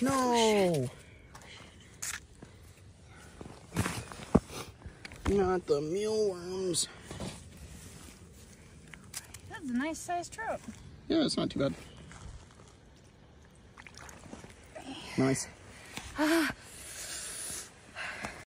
No. Not the mealworms. That's a nice sized trout. Yeah, it's not too bad. Nice. Ah,